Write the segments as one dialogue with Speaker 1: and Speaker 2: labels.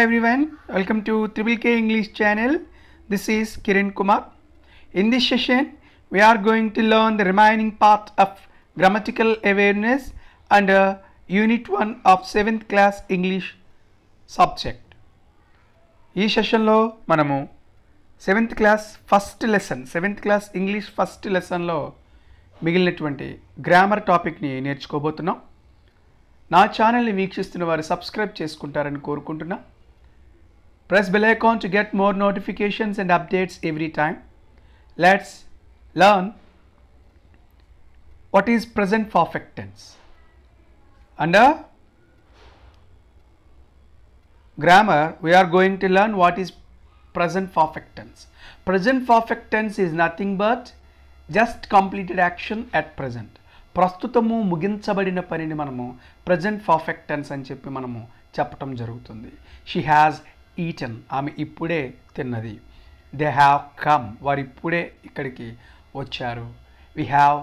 Speaker 1: Hi everyone welcome to triple K English channel this is Kiran Kumar in this session we are going to learn the remaining part of grammatical awareness and unit one of seventh class English subject ఈ సెషన్లో మనము seventh class first lesson seventh class English first లెసన్లో మిగిలినటువంటి grammar టాపిక్ని నేర్చుకోబోతున్నాం. నా ఛానల్ని వీక్షిస్తున్న వారు సబ్స్క్రైబ్ చేసుకుంటారని కోరుకుంటున్నా. Press bell icon to get more notifications and updates every time let's learn what is present perfect tense under grammar we are going to learn what is present perfect tense present perfect tense is nothing but just completed action at present ప్రస్తుతము ముగించబడిన పనిని మనము present perfect tense అని చెప్పి మనము చెప్పటం జరుగుతుంది she has eaten ఆమె ఇప్పుడే తిన్నది. దే హ్యావ్ కమ్ వారు ఇప్పుడే ఇక్కడికి వచ్చారు. వి హ్యావ్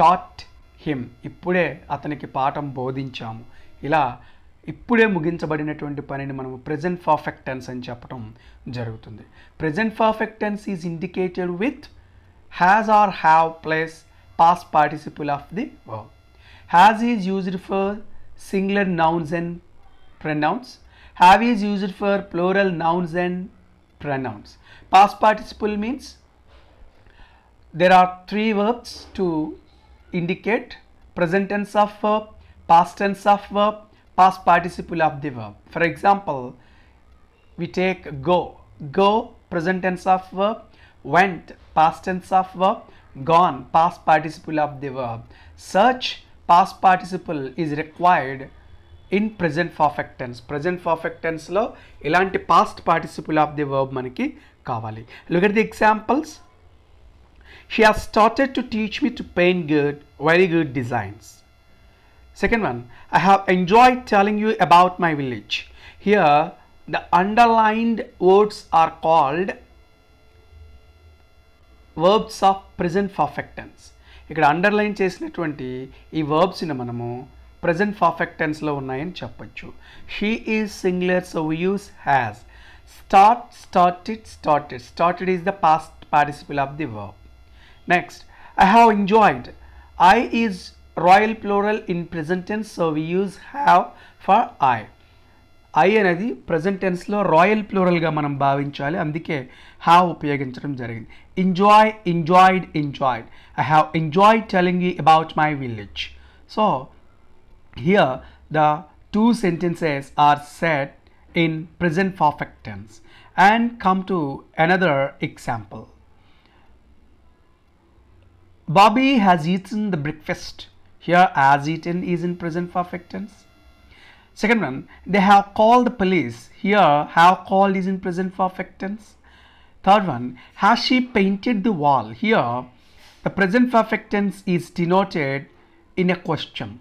Speaker 1: టాట్ హిమ్ ఇప్పుడే అతనికి పాఠం బోధించాము. ఇలా ఇప్పుడే ముగించబడినటువంటి పనిని మనం ప్రజెంట్ పర్ఫెక్ట్ టెన్స్ అని చెప్పడం జరుగుతుంది. Present perfect tense is indicated with has or have plus past participle of the verb has is used for singular nouns and pronouns have is used for plural nouns and pronouns. Past participle means there are three verbs to indicate present tense of verb past tense of verb past participle of the verb. For example we take go. Go present tense of verb. Went past tense of verb. Gone past participle of the verb. Such past participle is required in present perfect tense. Present perfect టెన్స్లో ఇలాంటి past participle of the verb మనకి కావాలి. Look at the examples she has started to teach me to paint good very good designs second one I have enjoy telling you about my village here the underlined words are called verbs of present perfect tense ఇక్కడ underline చేసినటువంటి ఈ వర్బ్స్ని మనము present perfect టెన్స్లో ఉన్నాయని చెప్పచ్చు. She is singular so we use has start started started started is the past participle of the verb next I have enjoyed I is royal plural in present tense so we use have for I I అనేది present టెన్స్లో royal ప్లూరల్గా మనం భావించాలి. అందుకే have ఉపయోగించడం జరిగింది. Enjoy enjoyed enjoyed I have enjoy telling about my village so here the two sentences are said in present perfect tense and come to another example. Bobby has eaten the breakfast. Here has eaten is in present perfect tense. Second one they have called the police. Here have called is in present perfect tense. Third one has she painted the wall? Here the present perfect tense is denoted in a question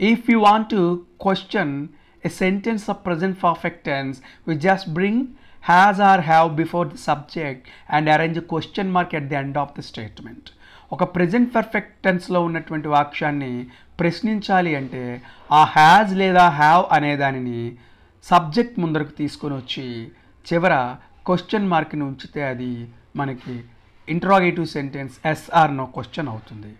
Speaker 1: if you want to question a sentence of present perfect tense, we just bring has or have before the subject and arrange a question mark at the end of the statement. ఒక present perfect టెన్స్లో ఉన్నటువంటి వాక్యాన్ని ప్రశ్నించాలి అంటే ఆ has లేదా have అనే దానిని సబ్జెక్ట్ ముందరకు తీసుకొని వచ్చి చివర క్వశ్చన్ మార్క్ని ఉంచితే అది మనకి interrogative sentence yes or no question అవుతుంది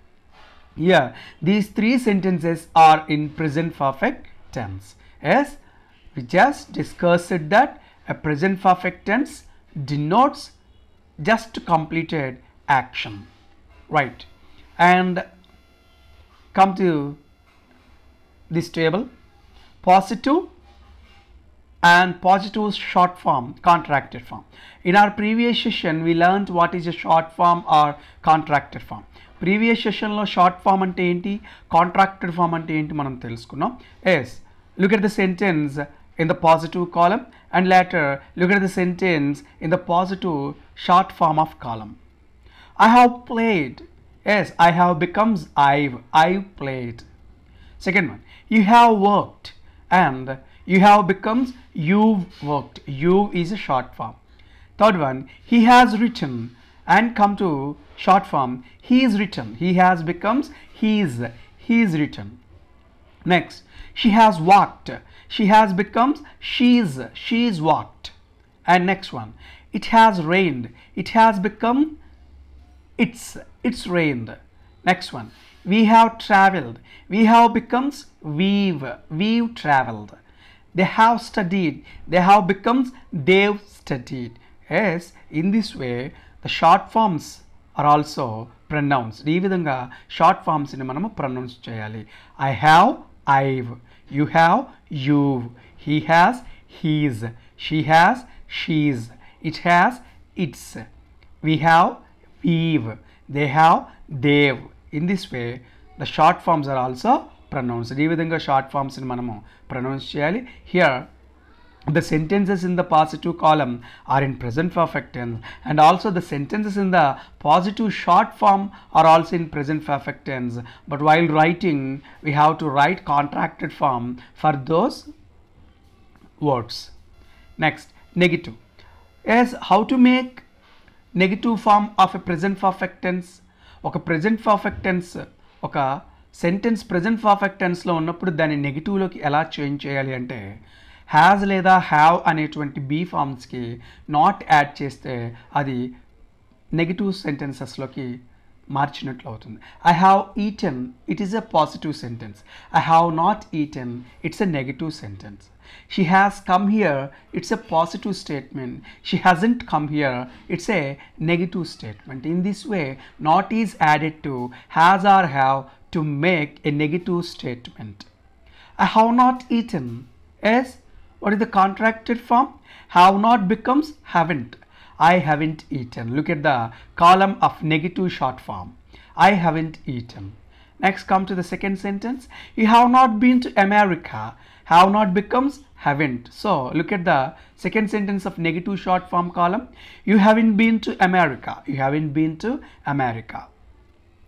Speaker 1: here these three sentences are in present perfect tense. Yes we just discussed that a present perfect tense denotes just completed action. Right. And come to this table. Positive and positive short form contracted form. In our previous session we learned what is a short form or contracted form previous సెషన్లో short form అంటే ఏంటి contracted form అంటే ఏంటి మనం తెలుసుకున్నాం yes look at the sentence in the positive column and later look at the sentence in the positive short form of column I have played yes I have becomes I've I played second one you have worked and you have becomes you've worked you is a short form third one he has written and come to short form he is written he has becomes he is he is written Next, she has walked. She has becomes she's. She's walked. And next one, it has rained. It has become it's. It's rained. Next one, we have traveled. We have becomes we've. We've traveled. They have studied. They have becomes they've studied. Yes, in this way, the short forms are also pronounced ఈ విధంగా short ఫామ్స్ని మనము pronounce చేయాలి. I have I've you have you've he has he's she has she's it has it's we have we've they have they've in this way the short forms are also pronounced ఈ విధంగా short ఫామ్స్ని మనము pronounce చేయాలి. Here the sentences in the positive column are in present perfect tense and also the sentences in the positive short form are also in present perfect tense but while writing we have to write contracted form for those words next negative is how to make negative form of a present perfect tense ఒక present perfect tense ఒక sentence present perfect టెన్స్లో ఉన్నప్పుడు దాన్ని నెగిటివ్లోకి ఎలా change చేయాలి అంటే has లేదా have అనేటువంటి బీ ఫామ్స్కి నాట్ యాడ్ చేస్తే అది నెగిటివ్ సెంటెన్సెస్లోకి మార్చినట్లు అవుతుంది I have eaten it is a positive sentence I have not eaten it's a negative sentence she has come here it's a positive statement she hasn't come here it's a negative statement in this way not is added to has or have to make a negative statement i have not eaten yes What is the contracted form? Have not becomes haven't. I haven't eaten. Look at the column of negative short form. I haven't eaten. Next come to the second sentence. You have not been to america. Have not becomes haven't. So look at the second sentence of negative short form column. You haven't been to america. You haven't been to america.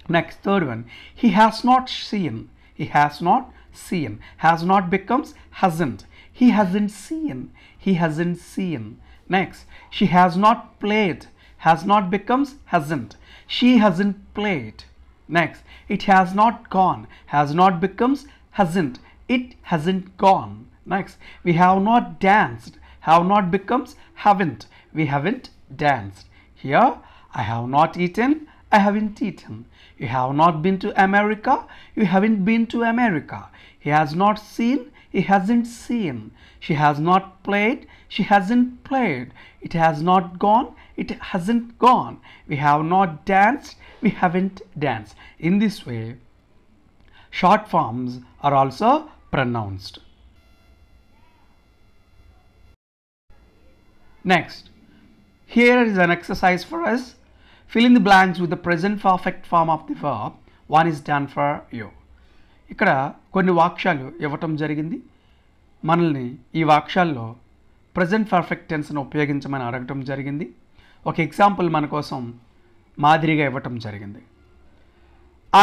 Speaker 1: Next third one. He has not seen. He has not seen. Has not becomes hasn't he hasn't seen. He hasn't seen. Next she has not played. Has not becomes hasn't. She hasn't played. Next it has not gone. Has not becomes hasn't. It hasn't gone. Next we have not danced. Have not becomes haven't. We haven't danced. Here i have not eaten. I haven't eaten. You have not been to america. You haven't been to america. He has not seen he hasn't seen she has not played she hasn't played it has not gone it hasn't gone we have not danced we haven't danced in this way short forms are also pronounced Next, here is an exercise for us. Fill in the blanks with the present perfect form of the verb. One is done for you. ఇక్కడ కొన్ని వాక్యాలు ఇవ్వటం జరిగింది. మనల్ని ఈ వాక్యాల్లో present perfect టెన్స్ను ఉపయోగించమని అడగటం జరిగింది. ఒక ఎగ్జాంపుల్ మన కోసం మాదిరిగా ఇవ్వటం జరిగింది.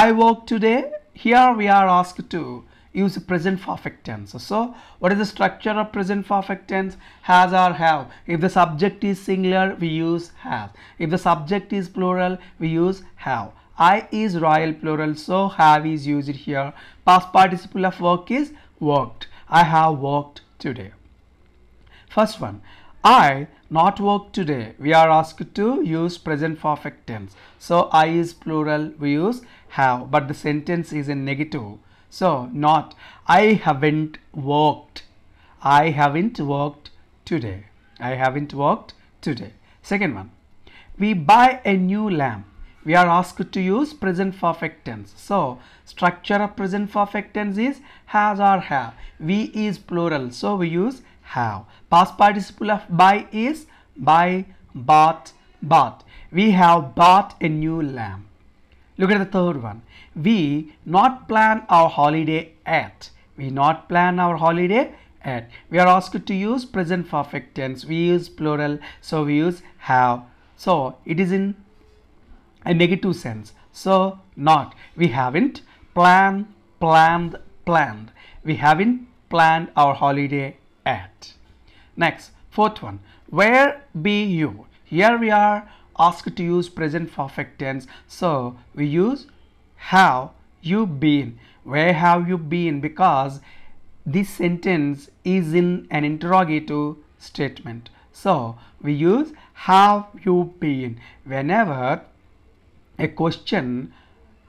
Speaker 1: I work today here we are ask to use present perfect tense. So, what is the structure of present perfect tense? Has or have. If the subject is singular, we use has. If the subject is plural, we use have. I is royal plural, so have is used here. Past participle of work is worked. I have worked today. First one, I not work today. We are asked to use present perfect tense. So I is plural, we use have, but the sentence is in negative. So not I haven't worked. I haven't worked today. I haven't worked today. Second one, we buy a new lamp. We are asked to use present perfect tense. So structure of present perfect tense is has or have. We is plural, so we use have. Past participle of buy is buy, bought, bought. We have bought a new lamp. Look at the third one. We not plan our holiday at. We not plan our holiday at. We are asked to use present perfect tense. We use plural, so we use have. So it is in a negative sense. So not. We haven't planned, planned, planned. We haven't planned our holiday at. Next, fourth one. Where be you? Here we are asked to use present perfect tense. So we use have you been where have you been because this sentence is in an interrogative statement so we use have you been whenever a question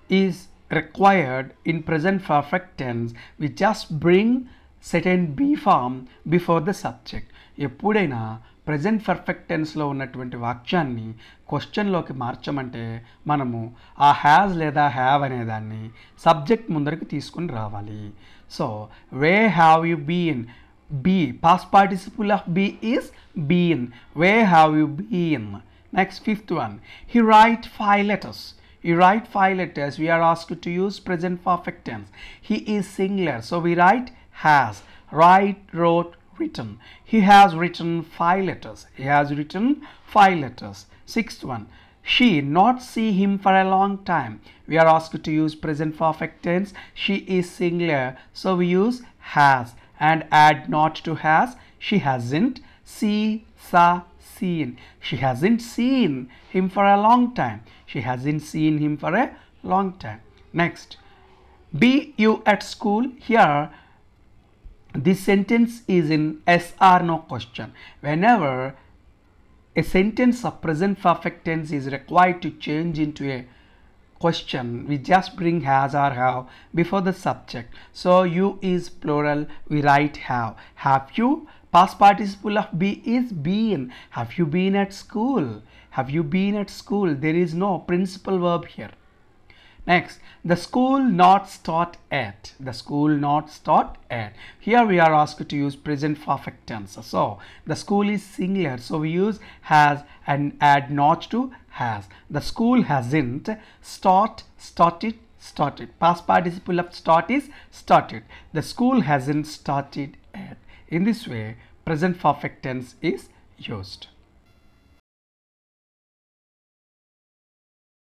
Speaker 1: is required in present perfect tense we just bring certain be form before the subject ఎప్పుడైనా present perfect టెన్స్లో ఉన్నటువంటి వాక్యాన్ని క్వశ్చన్లోకి మార్చమంటే మనము ఆ has లేదా have అనేదాన్ని subject ముందరికి తీసుకుని రావాలి. So we have you been be past participle of be is been we have you been next fifth one he write five letters you write five letters. We are asked to use present perfect tense. He is singular. So we write has. Write wrote written. He has written five letters. He has written five letters. Sixth one. She not see him for a long time. We are asked to use present perfect tense. She is singular so we use has. And add not to has. She hasn't see saw seen. She hasn't seen him for a long time. She hasn't seen him for a long time. Next, be you at school? Here, this sentence is in S or no question. Whenever a sentence of present perfect tense is required to change into a question we just bring has or have before the subject. So you is plural we write have. Have you? Past participle of be is been. Have you been at school? Have you been at school? There is no principal verb here next the school not start at. The school not start at. Here we are asked to use present perfect tense. So the school is singular. So we use has and add not to has. The school hasn't start started started. Past participle of start is started. The school hasn't started at. In this way present perfect tense is used